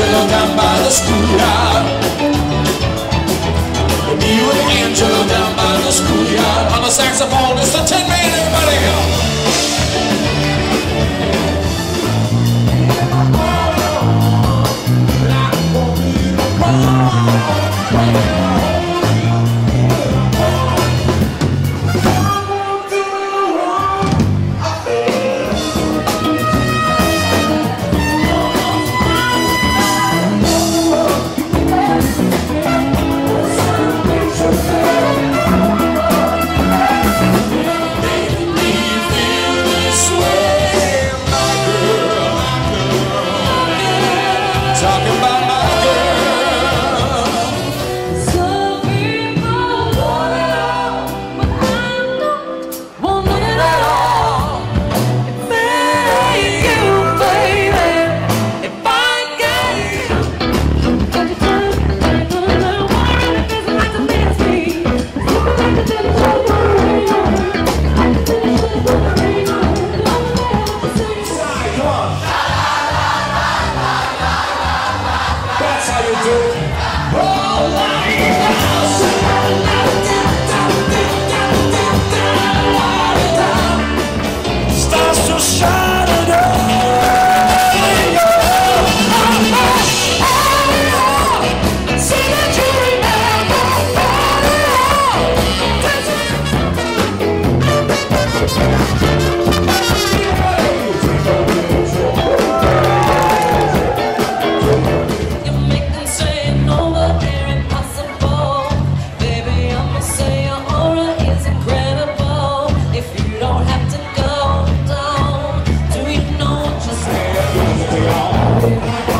Angelo down by the schoolyard. Me with Angel down by the schoolyard. I'm a saxophonist, the ten man. pemerintah